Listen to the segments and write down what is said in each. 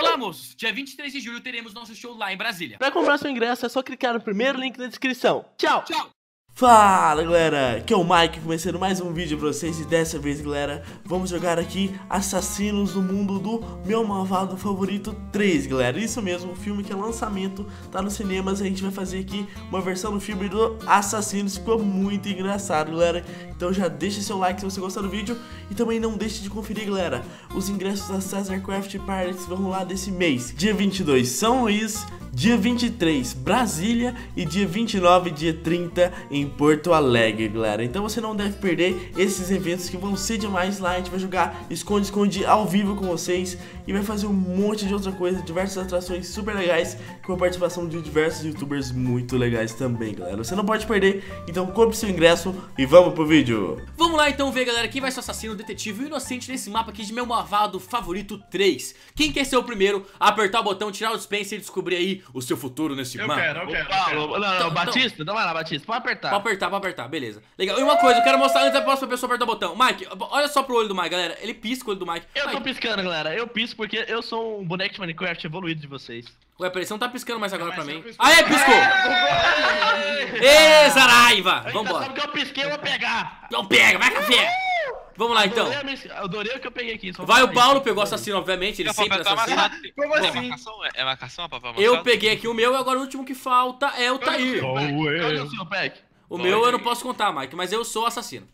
Olá, moços. Dia 23 de julho teremos nosso show lá em Brasília. Para comprar seu ingresso é só clicar no primeiro link da descrição. Tchau! Tchau! Fala galera, aqui é o Mike começando mais um vídeo pra vocês e dessa vez galera vamos jogar aqui Assassinos do Mundo do Meu Malvado Favorito 3 galera, isso mesmo, o filme que é lançamento, tá nos cinemas, a gente vai fazer aqui uma versão do filme do Assassinos, ficou muito engraçado galera, então já deixa seu like se você gostou do vídeo e também não deixe de conferir galera, os ingressos da Cesar Craft Pirates vão rolar desse mês, dia 22 São Luís, dia 23 Brasília e dia 29 dia 30 em Porto Alegre, galera. Então você não deve perder esses eventos que vão ser demais lá. A gente vai jogar esconde-esconde ao vivo com vocês e vai fazer um monte de outra coisa, diversas atrações super legais com a participação de diversos youtubers muito legais também, galera. Você não pode perder, então compre seu ingresso e vamos pro vídeo. Vamos lá então ver, galera, quem vai ser o assassino, o detetive e o inocente nesse mapa aqui de meu malvado favorito 3. Quem quer ser o primeiro a apertar o botão, tirar o dispenser e descobrir aí o seu futuro nesse Eu mapa? quero, eu quero. eu quero. não, não, Então, Batista, então vai lá, Batista, pode apertar. Pode apertar, pode apertar, beleza. Legal. E uma coisa, eu quero mostrar antes da próxima pessoa apertar o botão. Mike, olha só pro olho do Mike, galera. Ele pisca o olho do Mike. Eu tô Mike, piscando, galera. Eu pisco porque eu sou um boneco de Minecraft evoluído de vocês. Ué, peraí, você não tá piscando mais agora Mas pra eu mim. pisco. Aê, piscou! Ê, Zaraiva! Vambora. sabe que eu pisquei, eu vou pegar. Então pega, vai café! Vamos lá então. Adorei adorei o que eu peguei aqui. só Vai o Paulo, pegou o assassino, obviamente, ele Eu sempre é tá assassino. amassado. Como É assim? marcação? É- É marcação, papai Eu peguei aqui o meu e agora o último que falta é o Tair. Cadê o seu pack? O meu eu não posso contar, Mike, mas eu sou assassino.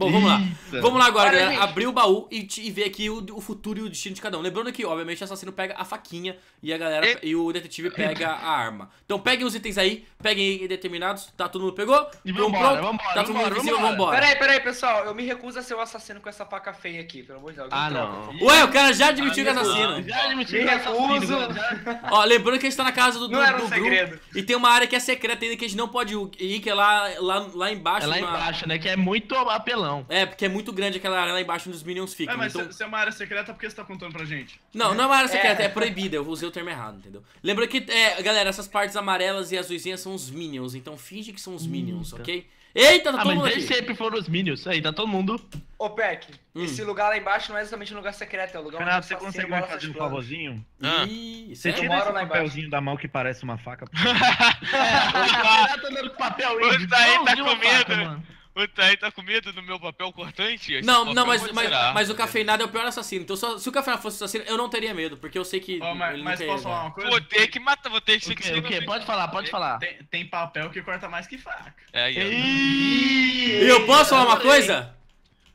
Bom, vamos lá. Eita. Vamos lá agora, Olha, galera. gente. Abrir o baú e, e ver aqui o, o futuro e o destino de cada um. Lembrando que, obviamente, o assassino pega a faquinha e a galera e, o detetive pega a arma. Então peguem os itens aí, peguem aí determinados. Tá, todo mundo pegou? E vambora, pronto? vambora, Tá todo mundo vambora, invisível? vambora. Vambora. Peraí, peraí, pessoal, eu me recuso a ser o assassino com essa faca feia aqui, pelo amor de Deus. Ah, troca. não. Ué, o cara já admitiu que é assassino. Já admiti Me que é assassino, recuso. já- Ó, lembrando que a gente tá na casa do, do, Não era um do segredo. grupo. E tem uma área que é secreta ainda que a gente não pode ir, que é lá, lá, lá embaixo. É lá embaixo, né? Que é muito apelão. É, porque é muito grande aquela área lá embaixo onde os minions É, ficam. mas então... se, se é uma área secreta, por que você tá contando pra gente? Não, não é uma área secreta, é. É. proibida. Eu usei o termo errado, entendeu? Lembra que, é, galera, essas partes amarelas e azuisinhas são os minions, então finge que são os minions, Eita. ok? Eita, tá Ah, todo mundo mas aqui. eles sempre foram os Minions. Aí, tá todo mundo. Ô, Peck, Hum. esse lugar lá embaixo não é exatamente um lugar secreto, é um lugar Renato, onde você consegue me fazer um favorzinho? Ah. Ih, Você sério? tira moro esse lá embaixo. papelzinho da mão que parece uma faca. É, tá dando papel aí. O Taí tá igualzinho uma com medo. O Taí tá com medo do meu papel cortante? Esse Não, papel não, mas, mas, mas o cafeinado é o pior assassino. Então, só- se o cafeinado fosse assassino, eu não teria medo, porque eu sei que. Ó, mas, ele mas posso falar uma coisa? Vou ter que matar, vou ter que O que? O quê? Pode falar, pode falar. Tem, tem papel que corta mais que faca. É aí, ó. E eu posso falar uma coisa?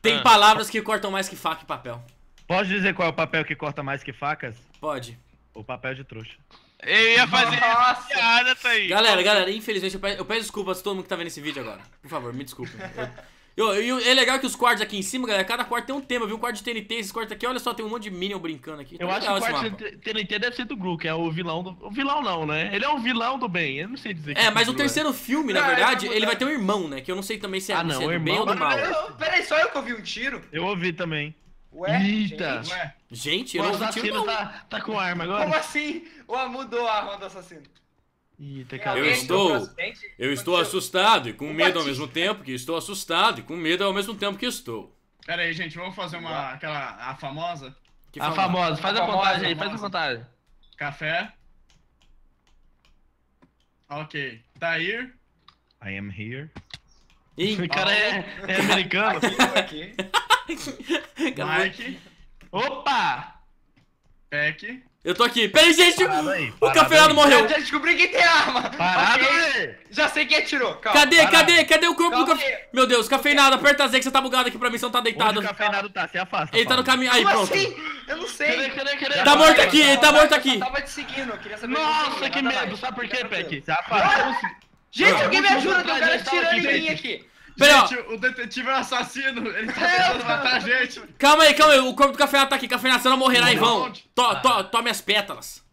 Tem Ah. palavras que cortam mais que faca e papel. Pode dizer qual é o papel que corta mais que facas? Pode. O papel de trouxa. Eu ia fazer Nossa. piada, Taí. Galera, galera, infelizmente eu peço, eu peço desculpas a todo mundo que tá vendo esse vídeo agora. Por favor, me desculpem. Eu, eu- eu- é legal que os quartos aqui em cima, galera, cada quarto tem um tema. Viu um quarto de TNT, esses quartos aqui, olha só, tem um monte de Minion brincando aqui. Eu Tá acho que o quarto de TNT deve ser do Gru, que é o vilão do. O vilão não, né? Ele é um vilão do bem. Eu não sei dizer. É, que mas o Gru terceiro filme, na Não, verdade, ele vai ele vai mudar. ter um irmão, né? Que eu não sei também se é, Ah, não, se é o do bem irmão- ou do mal. Eu- Peraí, só eu que ouvi um tiro? Eu ouvi também. Ué? Eita. gente, Ué, Gente, O eu não ouvi tiro, assassino não. tá, tá com arma Como agora. assim? Ué, mudou a arma do assassino. Eita, Eu cara. Alguém estou-? Eu estou assustado e com O medo ao Batista. mesmo tempo que estou assustado e com medo ao mesmo tempo que estou. pera aí, gente, vamos fazer uma, aquela, a famosa Que A famosa, faz a, A famosa, contagem aí, faz a famosa. contagem. café. Ok. Tair. I am here. Ih, O cara é, é americano. Aqui, aqui. Mike. Opa! Peck. Eu tô aqui. Peraí, gente! Aí, O aí. morreu! Já descobri quem tem arma. Parado aí! Já sei quem atirou. Calma. Cadê? Parado. Cadê? Cadê o corpo do Calma café? Meu Deus, cafeinado, aperta Z que você tá bugado aqui pra mim, você não tá Onde deitado. o cafeinado tá? Se afasta. Ele tá no caminho. Aí, Como pronto. assim? Eu não sei. Cadê, cadê, cadê? Tá morto aqui, ele tá morto aqui. Eu tava te seguindo, eu queria saber Nossa, onde que medo. Sabe por quê, Peck? Se afasta. Gente, Ah. alguém me ajuda, tem um cara atirando em mim aqui. Pera, ó. Gente, o detetive é o assassino. Ele tá tentando matar a gente. Calma aí, calma aí. O corpo do cafeinado tá aqui. Você não morrerá em vão. To, to, tome as pétalas.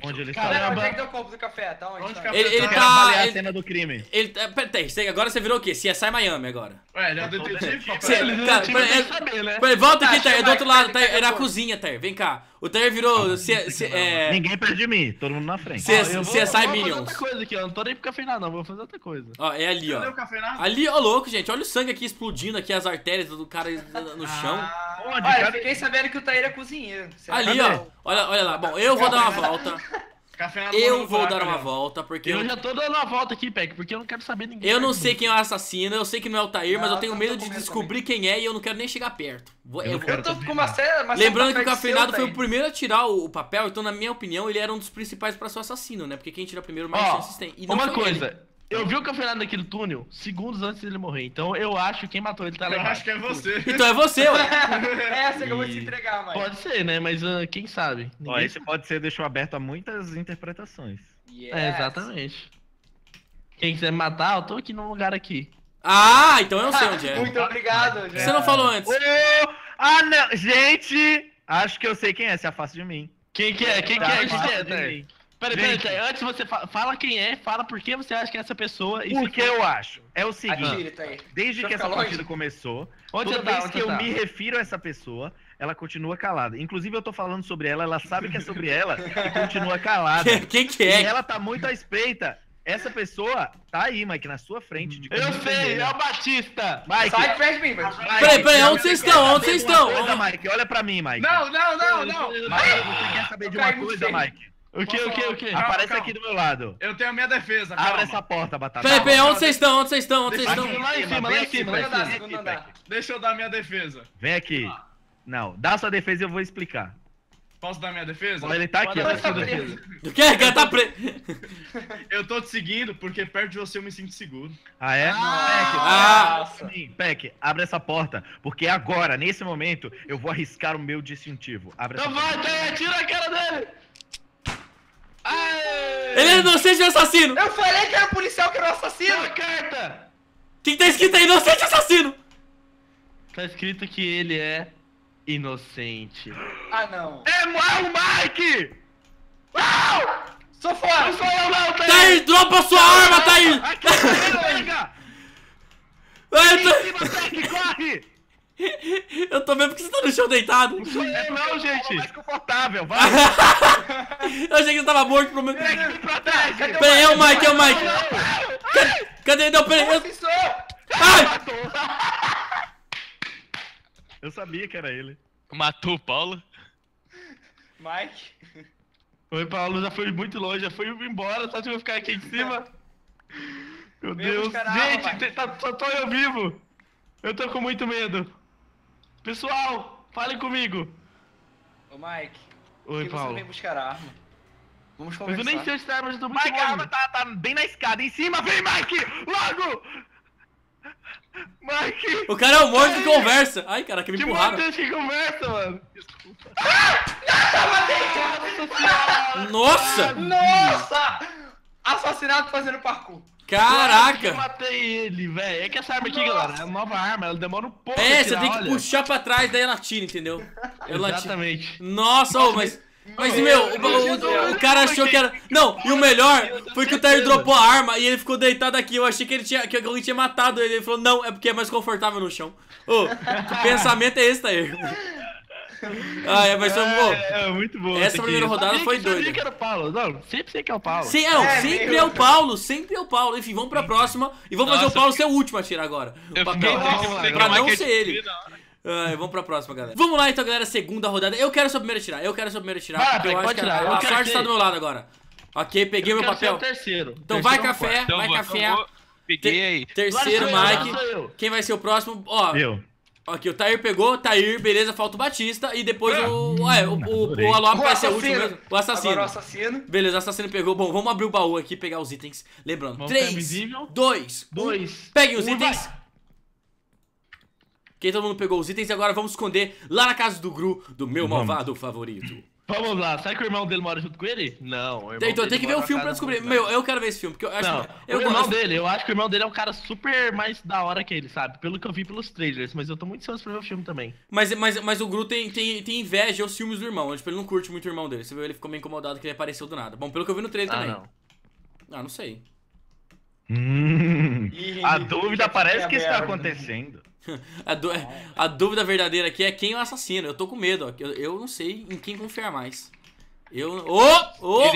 Onde ele Caramba. está? Onde é que tá o corpo do café? Tá onde? Onde tá? Ele, ele quero tá. avaliar a Ele, cena do crime. ele, é, pera, peraí, você- agora você virou o quê? CSI Miami agora. Ué, ele é o detetive, Cê- papai. Ele cara, tem pera- que é- saber, né? Peraí, volta Tá, aqui, Tair. É do outro lado, pega É na cozinha, Tair. Vem cá. O Tair virou. C, C, é, Ninguém perde de mim, todo mundo na frente. C, Ó, eu vou- CSI eu vou fazer outra coisa aqui, ó. Não tô nem pro cafeinado, não. Vou fazer outra coisa. Ó, é ali, ó. Ali, ó, louco, gente. Olha o sangue aqui explodindo aqui, as artérias do cara no chão. Ah, Onde? Olha, Cadê? fiquei sabendo que o Taíra é cozinheiro. Ali, ó. Olha, olha lá. Bom, eu vou dar uma volta. Eu vou buraco dar uma volta, porque Eu eu, já tô dando uma volta aqui, Peck, porque eu não quero saber ninguém. eu não sei quem é o assassino. Eu sei que não é o Tair, mas eu tenho medo de descobrir quem é e eu não quero nem chegar perto. Vou- Eu eu Eu tô também, com uma série. uma Lembrando que o cafeinado foi o primeiro a tirar o, o papel, então na minha opinião ele era um dos principais pra ser o assassino, né? Porque quem tira primeiro mais Ó, chances tem. E não Uma foi ele. Eu vi o cafeinado naquele túnel segundos antes dele morrer, então eu acho que quem matou ele tá Eu legal. acho que é você. Então é você, ué. É, você acabou de se E- entregar, mano. Pode ser, né? Mas ah, quem sabe? Ó, Ninguém esse pode ser deixou aberto a muitas interpretações. É, exatamente. Quem quiser me matar, eu tô aqui num lugar aqui. Ah, então eu sei onde é. Muito obrigado, Você não falou antes. Ô! Ah, não! Gente! Acho que eu sei quem é, se afasta de mim. Quem que é? Quem que Se é? Quem que é? Peraí, peraí, peraí. Antes você fa- fala quem é, fala por que você acha que é essa pessoa e Porque eu acho. É o seguinte, Taíra. desde Deixa que essa partida longe. começou, Onde toda tá? vez que eu tá? me refiro a essa pessoa, ela continua calada. Inclusive, eu tô falando sobre ela, ela sabe que é sobre ela e continua calada. Quem que E é? ela tá muito à espreita. Essa pessoa tá aí, Mike, na sua frente. de Eu sei, vermelha. é o Batista! Mike, Sai de perto de mim. Mike, Peraí, peraí, onde vocês estão? Onde vocês estão? Coisa, Mike, olha pra mim, Mike. Não, não, não, não. Mike, você quer saber de uma coisa. Mike? O que, o que, o que? Aparece calma. aqui do meu lado. Eu tenho a minha defesa, calma. Abre essa porta, Batata. Peraí, peraí, onde vocês estão? Onde vocês estão? Onde vocês Deixa estão? eu- Lá em cima, lá vem em aqui, cima. Deixa eu dar minha defesa. Vem aqui. Não, dá sua defesa e eu vou explicar. Posso dar minha defesa? Ó, ele tá aqui, ó. tá defesa. O que? Cara, tá preso. Eu tô te seguindo porque perto de você eu me sinto seguro. Ah, é? Ah. Peck, mim, Peck, abre essa porta, porque agora, nesse momento, eu vou arriscar o meu distintivo. Abre essa Então porta. vai, Tair, tira a cara dele! Ele é inocente assassino. Eu falei que era o policial que era o assassino. Tira a carta! O que, que tá escrito aí? Inocente assassino. Tá escrito que ele é inocente. Ah, não. É, é o Mike! Sou fora. Sou eu não, Tair! Tair, dropa sua arma, Tair. Aqui, pega! Ai, Em eu, cima, Peck, corre! eu tô vendo porque você tá no chão deitado. Sou eu não, É gente! mais confortável, vai! Eu achei que você tava morto pro meu... Peraí, é o Mike, é o Mike. Cadê? Cadê? Não, peraí. eu-. Ai! Eu sabia que era ele. Matou o Paulo? Mike. Oi, Paulo, já foi muito longe, já foi embora, só se eu ficar aqui em cima. Meu Deus. Gente, te- tá- só tô eu vivo. Eu tô com muito medo. Pessoal, falem comigo. Ô, Mike. Oi, que você Paulo. vem buscar a arma? Vamos Mas conversar. eu nem sei onde tá a arma, já tô muito Mike, a arma tá, tá bem na escada, em cima, vem, Mike! Logo! Mike! O cara é o morto que conversa. Ai, cara, que me Que empurraram. monte que conversa, mano. Nossa! Nossa! Assassinato fazendo parkour. Eu Caraca! matei ele, velho. É que essa arma aqui, galera, é uma nova arma, ela demora um pouco. É, pra você tirar, tem que olha. puxar pra trás, daí ela tira, entendeu? Ela tira. Exatamente. Nossa, ô, mas. Mas, meu, o, o- o cara achou que era. Não, e o melhor foi que o Tair dropou a arma e ele ficou deitado aqui. Eu achei que ele tinha. que alguém tinha matado ele. Ele falou, não, é porque é mais confortável no chão. Ô, que pensamento é esse, Tair? Ah, é, mas foi. É, é muito bom. Essa aqui. primeira rodada Sabia foi que- sabia doida. que era o Paulo. Não, sempre sei que é o Paulo. Sim, não, É, sempre é o Paulo, sempre é o Paulo. Enfim, vamos pra próxima e vamos fazer o Nossa, Paulo ser o último a tirar agora. O Eu papel. fiquei triste de Pra o não ser ele. Ai, vamos pra próxima, galera. Vamos lá então, galera. Segunda rodada. Eu quero ser o primeiro a tirar. Eu quero ser o primeiro a tirar. Vai, porque eu acho pode que tirar. a, Eu a quero sorte tá do meu lado agora. Ok, peguei Eu meu papel. terceiro. Então vai café, vai café. então vou. Peguei aí. Terceiro, Mike. Quem vai ser o próximo? Ó, Eu. Aqui, o Tair pegou, Tair, beleza, falta o Batista. E depois o. Ah, Ué, o, o, o Alop O vai ser o assassino. último mesmo. O assassino. Agora o assassino. Beleza, o assassino pegou. Bom, vamos abrir o baú aqui e pegar os itens. Lembrando, Vamos ficar 3, invisível. 2, 1. Dois. Peguem os Um, itens. Quem todo mundo pegou os itens e agora vamos esconder lá na casa do Gru, do meu Vamos. malvado favorito. Vamos lá, será que o irmão dele mora junto com ele? Não. o irmão Então dele tem que ver o filme pra descobrir. Meu, eu quero ver esse filme, porque eu acho Não, que. Eu o irmão gosto. dele, eu acho que o irmão dele é um cara super mais da hora que ele, sabe? Pelo que eu vi pelos trailers, mas eu tô muito ansioso pra ver o filme também. Mas, mas, mas o Gru tem, tem, tem inveja aos filmes do irmão. Tipo, ele não curte muito o irmão dele. Você viu, ele ficou meio incomodado que ele apareceu do nada. Bom, pelo que eu vi no trailer Ah, também. não. Ah, não sei. Hum, a dúvida parece que está acontecendo. A, du- a dúvida verdadeira aqui é quem é o assassino. Eu tô com medo, ó. Eu, eu não sei em quem confiar mais. Eu. Ô! Ô! Ô!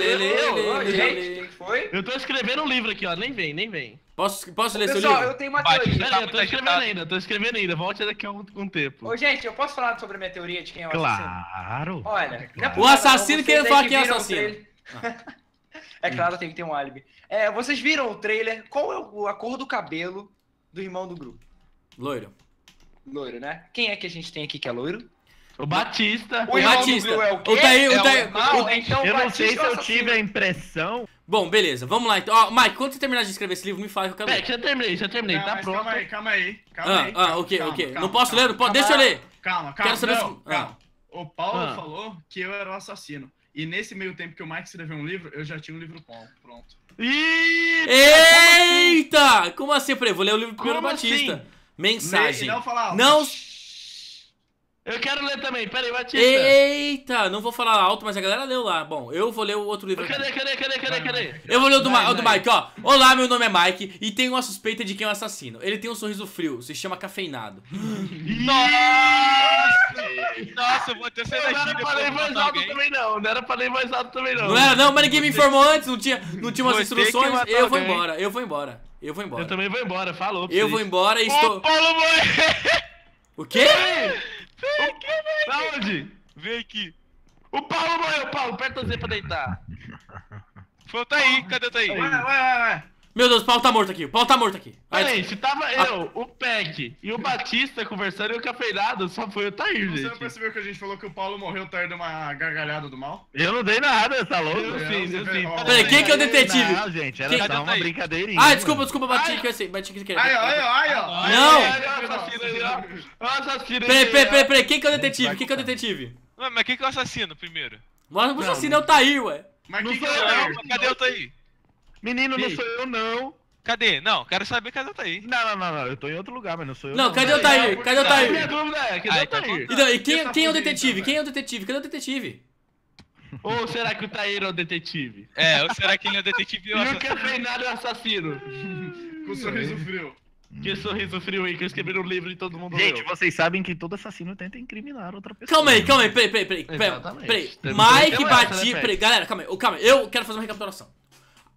Lele! Foi? Eu tô escrevendo um livro aqui, ó. Nem vem, nem vem. Posso, posso ler seu Pessoal, livro? eu tenho uma Bate. teoria. Pera aí, eu tô tá escrevendo agitado. ainda, tô escrevendo ainda. Volte daqui a um, um tempo. Ô, gente, eu posso falar sobre a minha teoria de quem é o assassino? Claro. Olha, não é por O assassino vocês falar quem é o assassino. É claro, tem que ter um álibi. É, vocês viram o trailer? Qual é o- a cor do cabelo do irmão do grupo? Loiro. Loiro, né? Quem é que a gente tem aqui que é loiro? O Batista. O irmão do Batista. Gru é o quê? O Taí- o É o- então Eu não sei se é o eu tive a impressão. Bom, beleza, vamos lá então. Ó, Mike, quando você terminar de escrever esse livro, me fala que eu quero Pera, já terminei, já terminei. Não, tá pronto. Calma aí, calma aí. Calma Ah, aí. ah, calma, o quê, calma, o quê? calma, Não posso calma, ler? Não posso... Deixa eu ler. Calma, calma. Quero saber não, se- calma. O Paulo Ah. falou que eu era o assassino. E nesse meio tempo que o Mike escreveu um livro, eu já tinha um livro pronto. pronto. Ih! Eita! Como assim? Peraí, vou ler o livro primeiro do Como Batista. assim? Mensagem. E não falar. Não. Eu quero ler também, pera aí, Batista. Eita! Não vou falar alto, mas a galera leu lá. Bom, eu vou ler o outro livro. Cadê, cadê, cadê, cadê, cadê? Eu vou ler o do, Vai, Ma- o do vai. Mike, ó. Olá, meu nome é Mike e tenho uma suspeita de quem é o assassino. Ele tem um sorriso frio, se chama cafeinado. Nossa, eu vou até sair Não daqui era pra ler mais alto alguém. também não, não era pra ler mais alto também não. Não era não, mas ninguém me informou antes, não tinha, não tinha umas instruções. Eu vou alguém. embora, eu vou embora. Eu vou Eu embora. também vou embora, falou. Eu vou embora e Ô, estou. Paulo morreu! O quê? Pra onde? Vem aqui. O Paulo morreu, Paulo, aperta Z pra deitar. Foi o Taí, cadê o Taí? Vai, vai, vai, vai. Meu Deus, o Paulo tá morto aqui. O Paulo tá morto aqui. Ai, Peraí, se tava eu, o Peck e o Batista conversando e o cafeinado, só foi o Tair, Você não gente. percebeu que a gente falou que o Paulo morreu, o Tair deu uma gargalhada do mal? Eu não dei nada, tá louco? Eu sim, eu sim. Ó, Peraí, quem que é o detetive? Não, gente, era Quem- só o uma brincadeirinha. Ah, desculpa, desculpa, bati que eu sei, bati que eu queria. Aí, ó, aí, ó, aí, ó. Não. O o Peraí, peraí, peraí, peraí, quem que é o detetive? Quem que é o detetive? Ué, mas quem que é o assassino primeiro? Mostra pro assassino, é o Tair, ué. Mas Não quem que é o eu, Tair? Não, cadê o Taí? Menino, não sou eu, não. Cadê? Não, quero saber cadê o Taí. Não, não, não, não. Eu tô em outro lugar, mas não sou eu. Não, cadê o Tair? Cadê o Minha Tair? dúvida é, cadê o Tair? Então, e quem, Essa quem é o detetive? Quem é o detetive? Cadê o detetive? Ou será que o Tair é o detetive? É, ou será que ele é o detetive ou assassino? cafeinado é o assassino? Com sorriso frio. Que sorriso frio aí, que eu escrevi no livro e todo mundo Gente, vocês sabem que todo assassino tenta incriminar outra pessoa. Calma aí, calma aí, peraí, peraí, peraí. peraí, Mike Batista. né, Peraí, galera, calma aí, calma aí. Eu quero fazer uma recapitulação.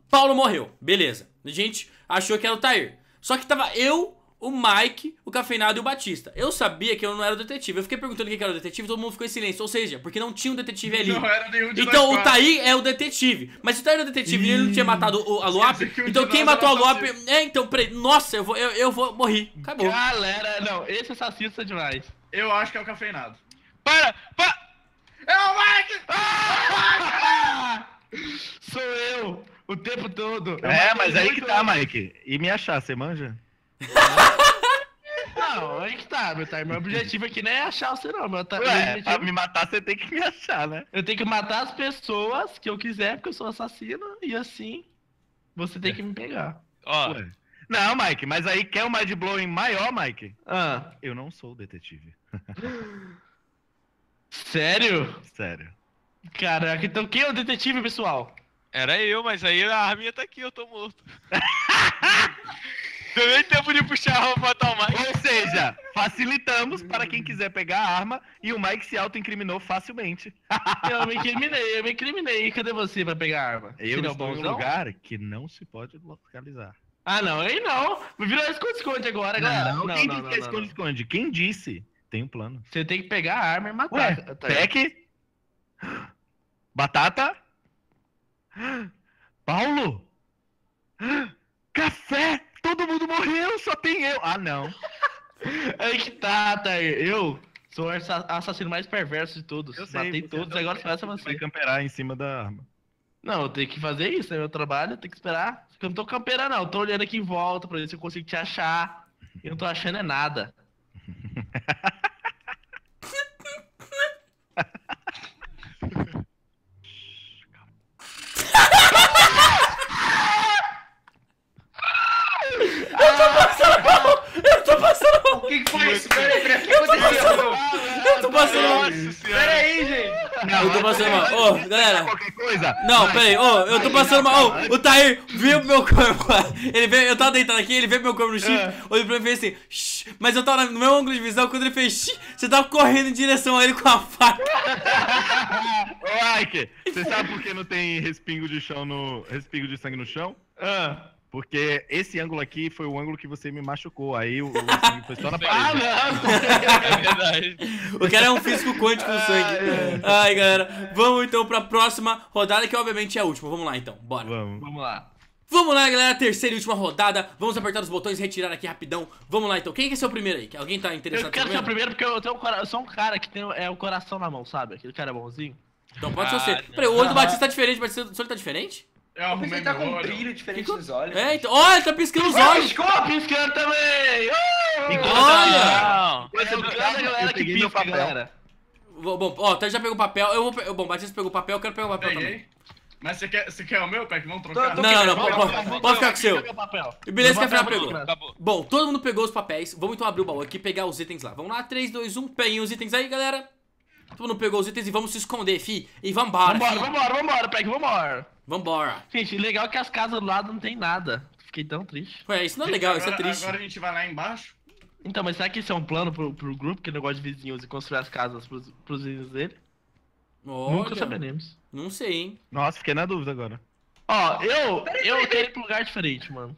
Paulo morreu, beleza. A gente achou que era o Tair. Só que tava eu, o Mike, o Cafeinado e o Batista. Eu sabia que eu não era o detetive. Eu fiquei perguntando quem que era o detetive e todo mundo ficou em silêncio. Ou seja, porque não tinha um detetive ali. Não era nenhum de Então nós o. Taí é o detetive. Mas se o Taí era o detetive e ele não tinha matado o, a Luap, então quem matou a Luap. É, então, peraí. Nossa, eu vou, eu, eu vou morrer. Acabou. Galera, não, esse assassino tá demais. Eu acho que é o cafeinado. Para! Para! É o Mike! Sou eu, o tempo todo. É, mas aí que tá, antes. Mike. E me achar, você manja? Não, aí que tá, meu tá. Meu objetivo aqui não é achar você não, meu, tá, meu Ué, objetivo- pra me matar você tem que me achar, né? Eu tenho que matar as pessoas que eu quiser, porque eu sou assassino, e assim você tem que me pegar. Ó, Ué. Não, Mike, mas aí quer o mind blowing maior, Mike? Ah, Eu não sou o detetive. sério? Sério. Caraca, então quem é o detetive, pessoal? Era eu, mas aí a arminha tá aqui, eu tô morto. Deu nem tempo de puxar a pra matar o Mike. Ou seja, facilitamos para quem quiser pegar a arma e o Mike se auto-incriminou facilmente. Eu me incriminei, eu me incriminei. Cadê você pra pegar a arma? Eu Você é estou em um lugar que não se pode localizar. Ah, não, aí não. Virou esconde-esconde agora, galera. Não, Não, quem não, disse não, que é não, não. esconde-esconde? Quem disse? Tem um plano. Você tem que pegar a arma e matar. Ué, Tá. Peck? Batata? Paulo? Café? Todo mundo morreu, só tem eu. Ah, não. Aí que tá, tá. Eu sou o assa- assassino mais perverso de todos. Eu sei. Matei você todos, é agora faça Vai você. camperar em cima da arma. Não, eu tenho que fazer isso, é meu trabalho, eu tenho que esperar. Eu não tô camperando, não. Eu tô olhando aqui em volta pra ver se eu consigo te achar. Eu não tô achando é nada. Eu tô passando. O que, que foi isso? Peraí, peraí, o que aconteceu? Eu tô passando mal. Ô, galera. Qualquer coisa. Não, Vai. peraí, ô, eu tô passando mal. Ô, o Tair viu meu corpo. Ele veio, eu tava deitado aqui, ele veio meu corpo no chip. É. Olhou pra mim e fez assim, "Shh", mas eu tava no meu ângulo de visão. Quando ele fez, "Shh", você tava correndo em direção a ele com a faca. Ô, Ike, você sabe por que não tem respingo de chão no. respingo de sangue no chão? Ah, Porque esse ângulo aqui foi o ângulo que você me machucou. Aí o, o sangue foi só na ah parede. não! É verdade. O cara é um físico quântico do sangue. Ai, galera. Vamos então pra próxima rodada, que obviamente é a última. Vamos lá então, bora. Vamos. Vamos lá. Vamos lá, galera. Terceira e última rodada. Vamos apertar os botões e retirar aqui rapidão. Vamos lá então. Quem quer ser o primeiro aí? Alguém tá interessado Eu quero em ser o primeiro porque eu, tenho um cora- eu sou um cara que tem é o coração na mão, sabe? Aquele cara bonzinho. Então pode ser Ah, você. não. Peraí, o olho do Batista tá diferente. O Batista do seu olho tá diferente? Eu arrumei ele tá com um brilho diferente Que nos olhos. É, então. Olha, ele tá piscando os Olha, olhos. escola! Piscando também! Uh! Enquanto- Olha! Não. Eu tô Eu galera que pisca, papel. galera. Vou- Bom, ó, tá, já pegou o papel. Eu vou. pe- Bom, o Batista pegou o papel, eu quero pegar o papel também. Peguei. Mas você quer, você quer o meu, Peck? Vamos Tô- trocar? tô Não, não, não, querendo- pode- pode- pode ficar com o seu. Beleza, que a Fernanda papel pegou. Acabou. Bom, todo mundo pegou os papéis. Vamos então abrir o baú aqui e pegar os itens lá. Vamos lá, 3, 2, 1. Peguem os itens aí, galera. Todo mundo pegou os itens e vamos se esconder, fi. E vambora, Vambora, fi. vambora, vambora, Peck, vambora. Vambora. Gente, legal que as casas do lado não tem nada. Fiquei tão triste. Ué, isso não é legal, isso é Agora- triste. Agora a gente vai lá embaixo. Então, mas será que isso é um plano pro, pro grupo que negócio de vizinhos e construir as casas pros, pros vizinhos dele? Nunca Olha, saberemos. não sei, hein. Nossa, fiquei na dúvida agora. Ó, eu, eu quero ir pra um lugar diferente, mano.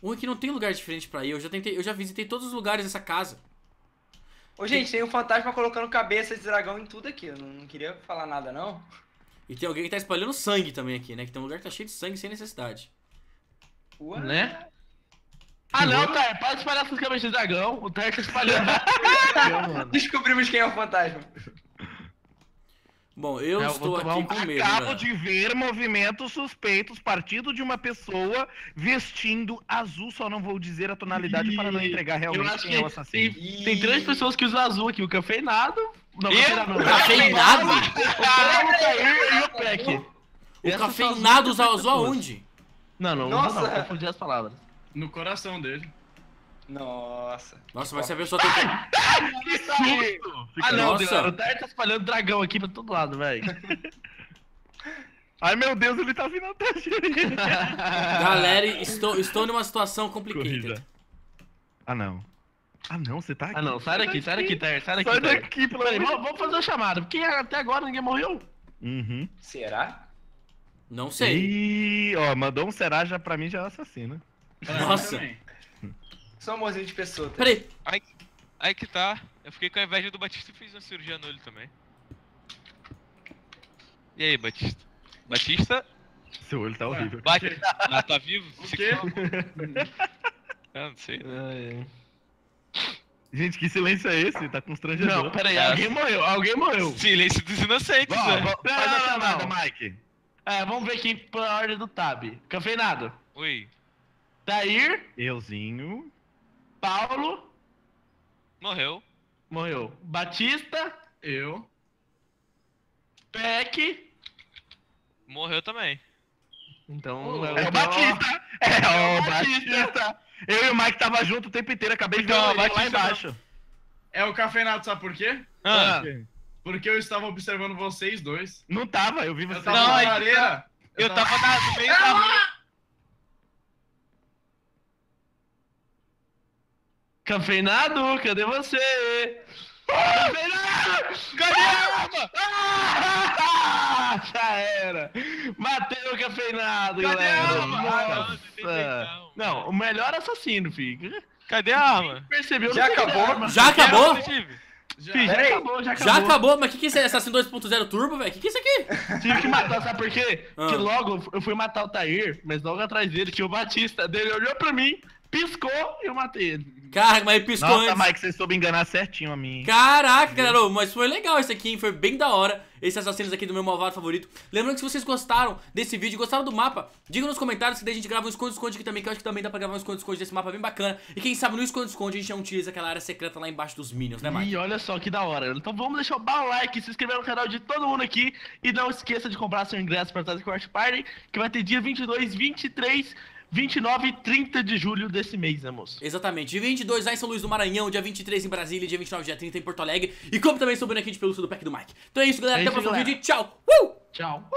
Um que não tem lugar diferente pra ir. Eu já tentei, eu já visitei todos os lugares dessa casa. Ô, gente, tem um fantasma colocando cabeça de dragão em tudo aqui. Eu não, não queria falar nada, não. E tem alguém que tá espalhando sangue também aqui, né? Que tem um lugar que tá cheio de sangue sem necessidade. Ué? Né? Ah não, Tar, para de espalhar essas cabeças de dragão. O Tar tá espalhando. Descobrimos quem é o fantasma. Bom, eu É, eu estou aqui um com medo. Acabo galera. de ver movimentos suspeitos partindo de uma pessoa vestindo azul, só não vou dizer a tonalidade para não entregar Eu realmente acho quem é o que assassino. tem, tem três pessoas que usam azul aqui. O cafeinado... Não, Eu? cafeinado não. Cafeinado? O Paulo, o Tair e o Peck. O cafeinado únicas usa azul pessoas. aonde? Não, não, Nossa. não. Confundi as palavras. No coração dele. Nossa. Nossa, mas se a pessoa tem. Que susto! Ah não, Nossa. O Tar tá espalhando dragão aqui pra todo lado, velho. Ai meu Deus, ele tá vindo de mim. Galera, estou, estou numa situação complicada. Ah não. Ah não, você tá aqui. Ah não, sai daqui, sai daqui, Tar, sai daqui. Sai daqui, pelo amor vamos, vamos fazer uma chamada, porque até agora ninguém morreu. Uhum. Será? Não sei. E, ó, mandou um será já pra mim já é assassino. Mim Nossa. um amorzinho de pessoa. tá? Peraí, Aí que tá. Eu fiquei com a inveja do Batista e fiz uma cirurgia no olho também. E aí, Batista? Batista? Seu olho tá horrível. Bate. Ah, tá vivo? O quê? Ah, não sei. Gente, que silêncio é esse? Tá constrangedor. Não, peraí, Ah. alguém morreu, alguém morreu. Silêncio dos inocentes, Ó, né? faz Não, a não, chamada, não. Mike. É, vamos ver aqui pela ordem do Tab. Cafeinado. Oi. Tair, Euzinho. Paulo, Morreu. morreu. Batista, Eu. Peck. Morreu também. Então, É o Batista! É o Batista! Eu e o Mike tava junto o tempo inteiro, acabei de ver Então, ele lá embaixo. É o cafeinado, sabe por quê? Ah, Porque eu estava observando vocês dois. Não tava, eu vi você. Eu tava Não, na que lareira. eu tava na, no meio da rua. Cafeinado, cadê você? Cadê a arma? Ah, já era! Matei o cafeinado, Cadê galera! a arma? Ah, não, Nossa! detetive, Não, o melhor assassino, filho. Cadê a arma? Percebeu? Já acabou? arma. Já acabou? Já. Filho, já acabou, já acabou. Já acabou? Mas o que, que é isso aí? Assassin 2.0 Turbo, velho? O que, que é isso aqui? Tive que matar, sabe por quê? Ah. Porque logo eu fui matar o Tair, mas logo atrás dele tinha o Batista. Dele olhou pra mim, piscou e eu matei ele. Caraca, mas ele piscou Nossa, antes. Mike, você soube enganar certinho a mim. Caraca, galera, mas foi legal isso aqui, hein? Foi bem da hora. Esses assassinos aqui do meu malvado favorito. Lembrando que se vocês gostaram desse vídeo, gostaram do mapa, digam nos comentários que daí a gente grava um esconde-esconde aqui também, que eu acho que também dá pra gravar um esconde-esconde desse mapa bem bacana. E quem sabe no esconde-esconde a gente não utiliza aquela área secreta lá embaixo dos Minions, né, Mike? E olha só que da hora. Então vamos deixar o like, se inscrever no canal de todo mundo aqui e não esqueça de comprar seu ingresso para a Watch Party, que vai ter dia 22, 23 29 e 30 de julho desse mês, né, moço? Exatamente. Dia 22 lá em São Luís do Maranhão, dia 23 em Brasília, dia 29, dia 30 em Porto Alegre. E como também sou bonequinho de pelúcia do pack do Mike. Então é isso, galera. É Até o próximo galera. vídeo e tchau. Uh! Tchau.